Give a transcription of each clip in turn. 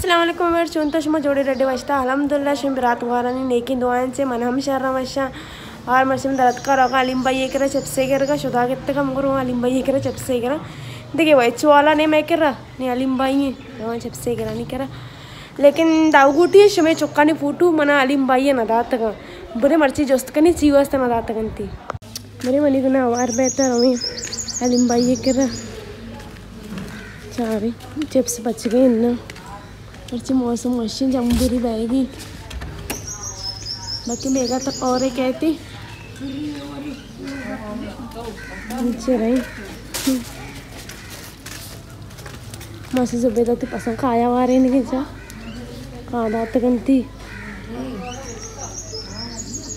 असलम चुनतशमा जोड़े रड्डे वशा अलहमदिल्ला, शिम रात वारानी, नेकी दुआन से मन हम शर्र वशा और मशम दरत का रोगा अलिम भाई कर चपसे कर, का शुदा कित कम करो अलिम भाई कर चपसे कर। देखिए वही चुआला नहीं मैं कर रहा नहीं अलिम भाई हाँ चपसे करा, नहीं करा। लेकिन दाऊगूटी शमे चुक्का नहीं फूटू, मना अलिम भाई ना दात का। बुरे मर्ची जोस्त कनी ची वास्ते ना दात कंती मेरे मनी गुना आवार बेहतर हुई अलिम भाई कर। चारे, चिप्स बच गए इन्ना। percuma mau semua sih jangan beri bayi. Baki mega tak ore kaiti. Bicarai. Masih sepeda tu pasang kaya wari ni kita. Kada terganti.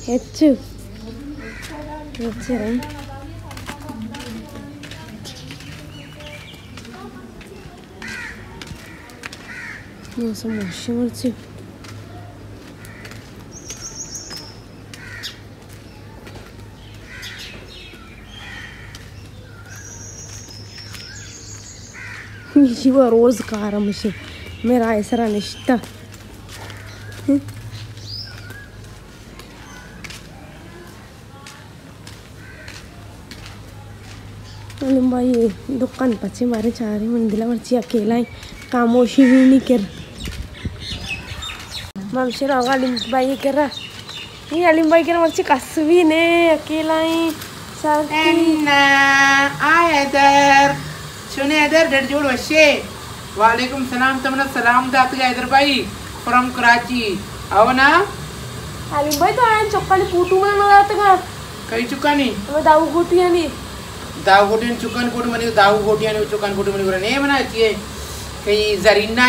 Hei tu. Bicarai. हाँ समोसे मर्ची शिव रोज का रहा मुझे मेरा ऐसा निश्ता भाई दुकान पचे मारे चार रही मंदिला मर्ची अकेला ही कामोशी भी नहीं कर मामशेराव लिंबाईकर ही लिंबाईकर मातशी कासवी न्ही अकेलाई सुने हैदर डडजोड़ वशे वालेकुम सलाम तमना सलाम दात हैदर भाई फ्रॉम कराची आओ ना अली भाई तो आन चक्कली पूटू में ना दात का कई चुका नहीं वो दाऊ गोटिया नहीं दाऊ गोटिया चुकन गोट मने दाऊ गोटिया नहीं चुकन गोट मने ने मना चाहिए कई जरीना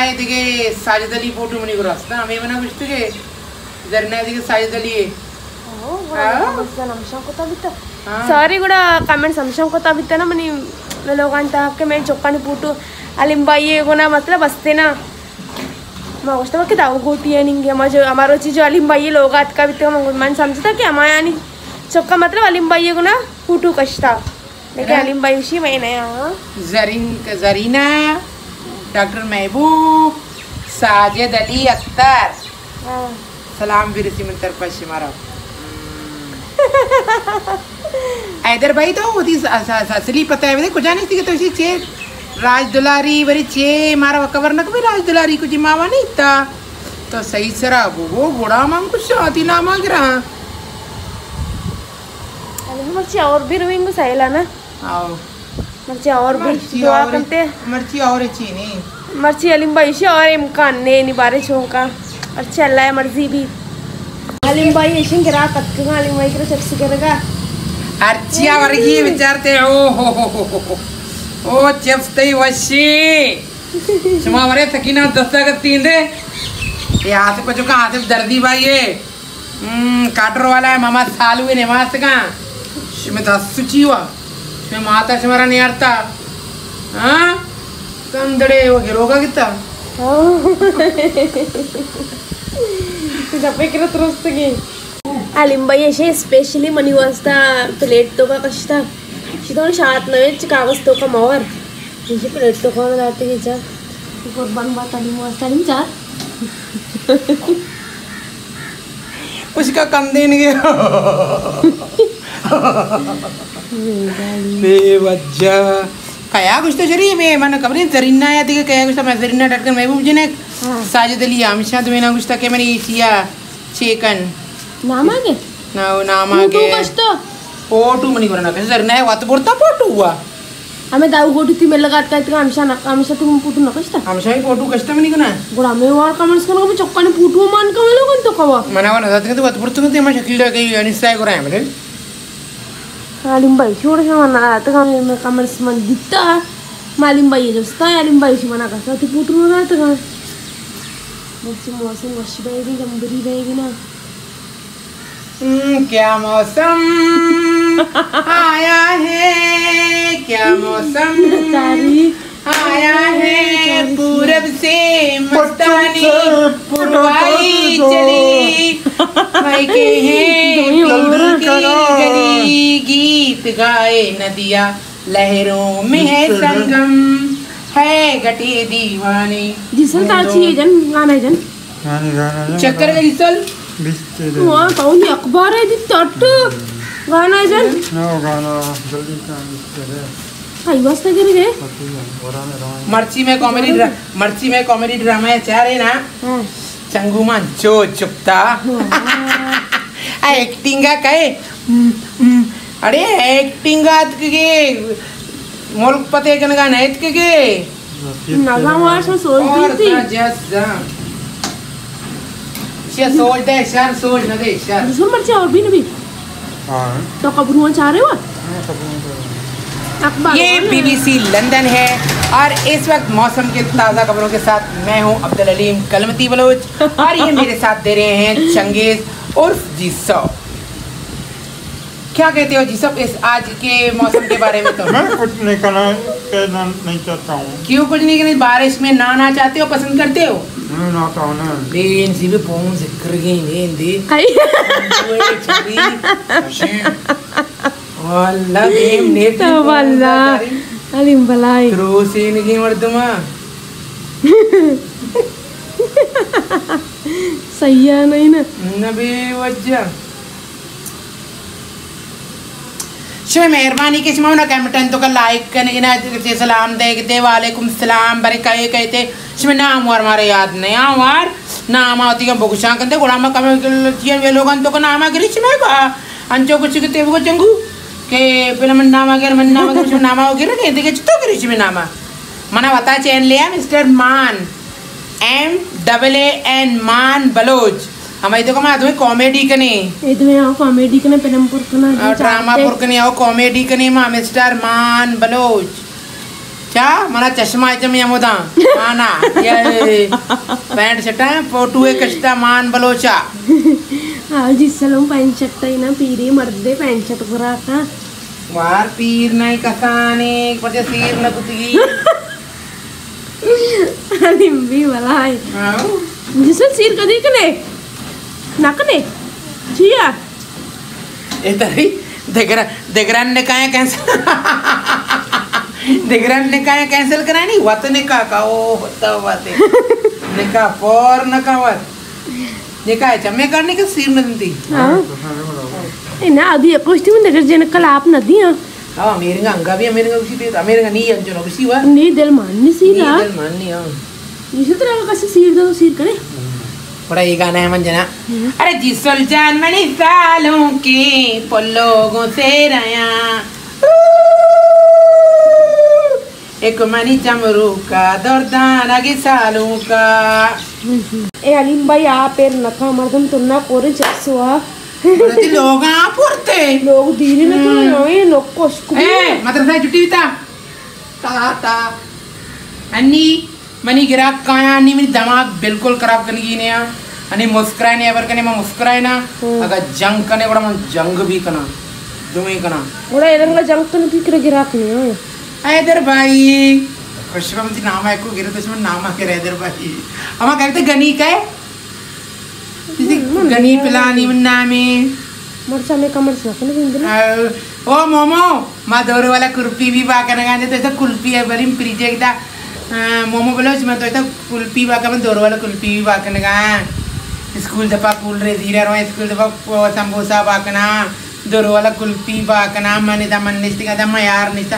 सारी गुड़ा कमेंट समस्याओं को तब मनी लोग आने तक मैं चौका ने पूटो अलिंबाई ये गुना मतलब बसते ना मैं उस तो है निंगे हमारे हमारो चीज़ अलिंबाई लोग आत का इतना मंगल मैं समझता कि हमारे यानी चौका मतलब अलिंबाई ये गुना पूटो कष्टा लेकिन अलिंबाई उसी में नया जरीन जरीना डॉक्टर महबूब साजिद अली अख्तर सलाम भी रसी मन तरफ़ मारा हैदर भाई तो होती असली पता है कुछ नहीं थी तो चे राज दुलारी वरी चे मारा कवर न भी राज दुलारी कुछ मावा नहीं था। तो सही सरा वो वो घोड़ा मांग कुछ आती ना मांग रहा। और भी रुइंग सहेला ना? आओ। मर्ची और भी मर्ची और करते मर्ची और चीनी। मर्ची अलिम्बाई से और इम्कान ने निबारे छोका और चल है मर्ज़ी भी। अलिम्बाई ऐसे गिरा कत्कगा अलिम्बाई के चक्स करेगा। अर्चिया वर्गी विचारते ओ हो हो हो हो. ओ चेपते वशी। सुमा वरे तकीना दस्तक तीन दे। ये हाथ का हाथ पे दर्दी भाई ये हम्म काटर वाला है मामा सालू ने मास का। दस सुची हुआ। शिमे माता शिमरा नहीं आरता हाँ? कंदड़े वो गिरोगा कितना गप्पे करत रोजतगी अलिम्बाई असे स्पेशली मनी वाजता प्लेट तो का कष्टा शिदोन शाळेत नव्हे कागज़ तो का मावर म्हणजे प्लेट तो का जाते घ्यायच्या कुर्बान बात अलिम वाजता अलिम चार उसका कंदे नहीं गया बेवजह कया कुछ तो जरी मैं मन कबरी जरीना या दिखे कया कुछ तो मैं जरीना डटकर महबूब जी ने हाँ। साजिद अली हमेशा तो मैंने कुछ तो के मैंने किया चिकन नामागे ना वो नाम आ तू गया कष्ट पोटू मनी करना कैसे जरना है वात बोलता पोटू हुआ आम्ही दाऊ गोटी ती मेलगात काय तर आमच्या ना आमच्या तुम्ही पुटू नकास ता हमेशा ही पोटू कष्ट मनी करना गुड आम्ही वार कमेंट्स करू मी चक्काने पुटू मान कमेलो कोण तो कवा मना वन जाते तो वात बोलतो ते मैं शकील कहीं अनिश्चय करा है मेरे आलिमबाई शेवढं म्हणा आता का मी कमेंट्स मन दित्ता मालिमबाई जास्त आलिमबाईची म्हणा कसं ती पुटून राहतं का मच्छी मौसम वशी बाई गंभीरी बाई ना हम्म, क्या मौसम? आया है क्या मौसम? आया है पूरब से मस्तानी पुरवाई चली। मायके हैं गीत गाए नदिया लहरों में है संगम। है गटी दीवानी। जिसल ताची है जन गाना है जन। चक्कर का जिसल वहाँ कौन ये अखबार है दी तट। गाना है जन। नो गाना जल्दी का बिस्ते आई वास्ते गिर गए। है मर्ची में कॉमेडी मर्ची में कॉमेडी ड्रामा है चाह रहे ना? हाँ। चंगुमा जो चुपता। एक्टिंग का कहे। अरे एक्टिंग का के मुल्क पते कन का नहीं के के। नगा वाश में सोच और दी थी सा जस जा। ये सोच दे शर सोच न दे शर जिसल मर्ची और भी नहीं हाँ। तो कबरुआ चाह रहे हो हाँ, ये बीबीसी लंदन है और इस वक्त मौसम के ताज़ा खबरों के साथ मैं हूँ अब्दुल अलीम कलमती बलोच और ये मेरे साथ दे रहे हैं चंगेज उर्फ़ जीसो क्या कहते हो जी सब इस आज के मौसम के बारे में तो? मैं कुछ नहीं करना कहना नहीं चाहता हूँ। क्यों कुछ नहीं करते बारिश में ना ना चाहते हो पसंद करते हो? मैं नाता हूँ ना बेन सी भी फ़ोन से कर गई बेन दे आई। ओए छबी वाला गेम ने तो वाला अलिम छः मेहरबानी की तो ना कैमटन तो का लाइक करने सलाम देखते वालेकुम सलाम बरे कहे कहे थे, इसमें नाम और हमारे याद नहीं हाँ। वार नाम आती का बुगशा करते, गुलाम कम वे लोग तो का नाम आगे रिच में का अंचो कुछ के वो को चंगू के पहले मन नाम आ गया मन नाम आगे नाम आगे ना देखे तो कर रिच नामा। मना बता, चैन लिया, mister Maan, M double A N, Maan Baloch. हमारी तो कमा तुम्हें कॉमेडी कने तो यहाँ कॉमेडी करने पेनमपुर करना ड्रामा पुरकने आओ कॉमेडी कने मा मिस्टर मान बलोच। क्या? मना चश्मा है चम यमोदा माना ये पैंट शटा फ़ोटो है कश्ता मान बलोचा। हाँ जिस सलों पैंट है ना पीरी मर्दे पैंट शर्ट करा था। वार पीर नहीं कसाने पचे सीर न कुतगी अलिम भी वाला है। आओ जिसल सिर कदी कने नकने? छिया इधर दिगरा दिगरान ने कहा कैंसिल दिगरान ने कहा कैंसिल करा नहीं वत ने कहा का ओ होता बात ने कहा पर न कहा वत ने कहा चम्मे करने के सिर न दी हाँ। तो ना अदी कोष्टी में नगर जन कल आप नदी हाँ हाँ मेरे का अंगा भी मेरे का उसी पे मेरे का नहीं अंजन उसी वा नहीं दिल माननी सी नहीं ना। दिल माननी हाँ। इसी तरह का कैसे सिर दो सिर करे? बड़ा ये गाना है मंजना अरे जिसल जान मनी सालों के पल्लोगों से रया। एक मनी चमरू का दर्दाना के सालों का। ए अलीम भाई आप पेर नखा मर्दम तुन्ना कोरे जसुआ बोलते लोग आ पुरते। लोग दीने ना तो नवे लोग कोशकु ए मद्रसा छुट्टी बिता ता ता अन्नी मनी गिराक काया अन्नी मेरी दिमाग बिल्कुल खराब करने की नहीं अनि मुस्कुराए नहीं एवर कने मैं मुस्कुराए ना अगर जंग कने बड़ा मैं जंग भी कना ही कना बड़ा इधर का जंग तो नहीं करे गिराक नहीं है हैदर भाई। खुशबम जी नाम है को गिरे तो इसमें नाम है हैदर भाई। हम कहते गनी का है। किसी गनी पिलानी मुन्ना में मरचा में कमर से नखने बिंदु ओ मोमो मा दौरे वाला कुल्फी भी बाका ना गाने तो ऐसा कुल्फी है प्रीजे की था मोमो बोलो मैं तो कुल्फी बाका मैं दौरे वाला कुल्फी भी बाका ना गा स्कूल दफ़ा कूल रे धीरे रहो स्कूल दफ़ा समोसा बाकना दौरे वाला कुल्फी बाकना मन इधर मन निस्ती का था मैं यार निस्ता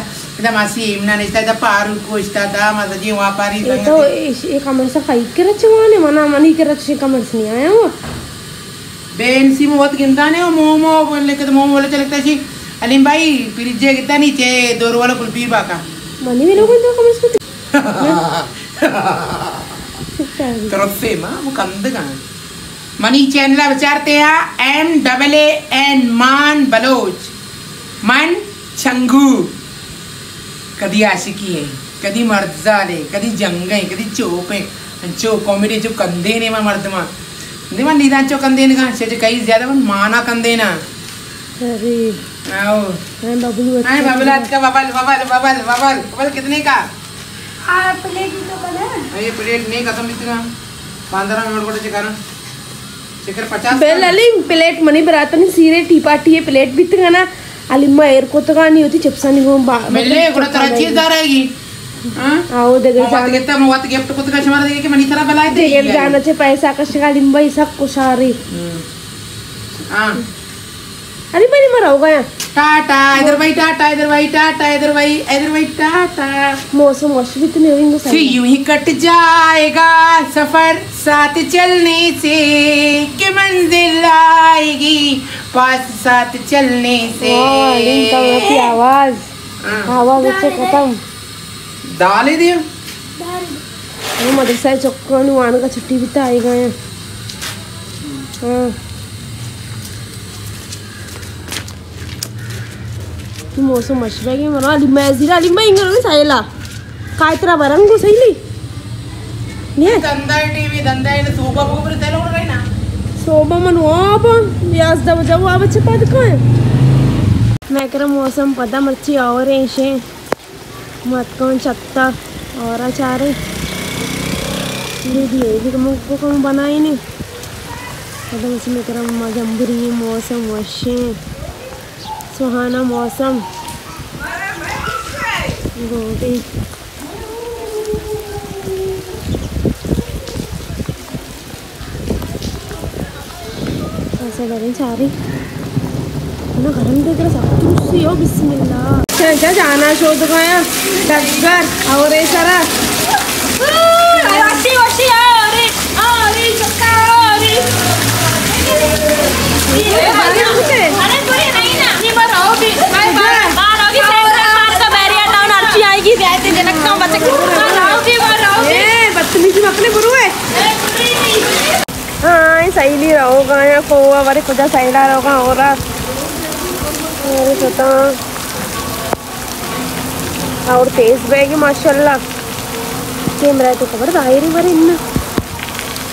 इधर पारू कोस्ता था माता जी वहाँ पारी ये तो ये कमर से खाई के रचे वाने मना मनी के रचे कमर से नहीं आया वो बेनसी में बहुत गिनता नहीं मोमो बोले के तो मोमो बोले चलता जी अलीम भाई प्रीजे कितना नीचे दौरे वाला कुल्फी बाका मनी भी लोग तो कमर से Trofema, मुकंदगा मनी चैनल विचारते हैं M double A N Maan Baloch मन छंगू कदी आशिकी है कदी मर्दाले कदी जंगे कदी चोपे चो कॉमेडी जो कंधे ने मैं मर्द मा दिमा निदान चो कंधे ने कहा से कई ज़्यादा मन माना कंधे ना अरे आओ मैं बबलू बबलात का bubble bubble bubble bubble bubble कितने का प्लेट तो बना ये प्लेट नहीं कसम इतना। पंद्रह मिनट कोटे चिकन चिकन पचास बेल अली प्लेट मनी बरातन सीरे टीपाटी ये प्लेट भी तो ना अली मैं एयर को तो नहीं होती चिप्सा नहीं हूँ हो मेरे मतलब कोटे तरह चीज़ आ रहेगी हाँ आओ देखो जाने। के तब मोबाइल बात गिफ्ट को तो कश मार देगी कि मनी तरह बलाए दे गिफ्ट जाना चाहिए पैसा कश्मीर का लिंबई सब कुछ आ रही। हाँ। अरे मैंने मरा हो गया टाटा इधर भाई टाटा इधर भाई टाटा इधर भाई इधर भाई टाटा। मौसम मौसम इतने रिंग फिर यूँ ही कट जाएगा सफ़र साथ चलने से कि मंजिल आएगी पास साथ चलने से। आवाज़। आवाज़ अच्छे खत्म। ही दियो। मदरसा चक्कर का छुट्टी भी तो गए हाँ ती मौसम मशबे मरा अली मैजिरा अली मैं इंगर सायला काय तर बरं को सैली ने ದಂದ ಟಿವಿ ದಂದ ಏನು ಸೂಪ ಒಬ್ಬರು ತೆಲ ಹೊರಗೈನಾ सोबा मन वाप यास दब जब वाप अच्छे पद का मैं कर मौसम पता मच्छी और ऐसे मत कौन छत्ता और अचारे दीदी ये भी कम को कम बनाई नहीं पता मच्छी मैं कर जम्बरी मौसम वशे सुहाना मौसम। गोभी। सारी। गरम देख रहा सब कुछ हो बिस्मिल्लाह। अच्छा जाना शोध गया और ये सारा हाँ ये सही रहोगा या कोवा वाले खुदा सही रहोगा, और अरे पता और तेज बैग माशाल्लाह। कैमरा तो खबर ज़ाहिर ही इन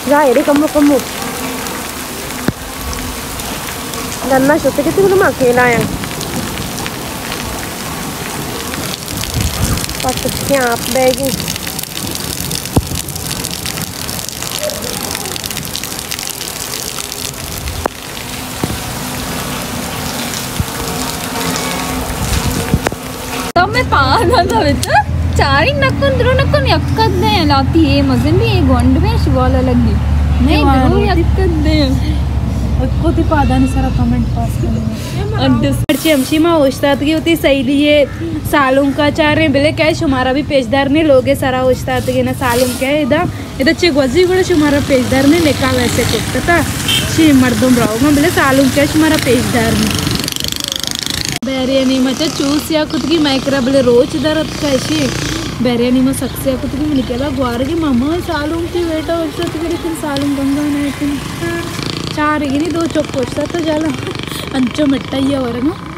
ज़ाहिर कम्मो कम्मो। गन्ना सोते कितने बोलो मैं अकेला आया पत्ते आप बैगी તમે ಗೊತ್ತಾಗುತ್ತೆ ಚಾರಿ ನಕ್ಕೊಂಡ್ರು ನಕ್ಕೊಂಡು ಎಕ್ಕದ್ದೆ ಲಾತಿ ಏ ಮಗನ್ರಿ ಈ ಗೊಂಡ की होती सहेली है सालों का चार है। बोले कह शुमारा भी पेशदार ने लोगे सारा होशतात के ना सालों कह इधर। इधर चिगवजी गुड़ा शुमारा पेशदार ने लेका वैसे कुछ था। शी मर्दम रहो मैं बोले सालों क्या शुमारा पेशदार ने බෑරයනීම මච චූසියකුතුගේ මයිකරබල රෝච දරත්කාශී බැරයනීම සක්ෂයකුතුගේ මිනිකලා ගවාරගේ මම සාලුම්කි වේට ඔක්ෂතිකරකින් සාලුම් ගංගානයකින්. චාරගෙන දෝ චොක්කොස්සත ජල. අංච මට්ටයිය වරනවා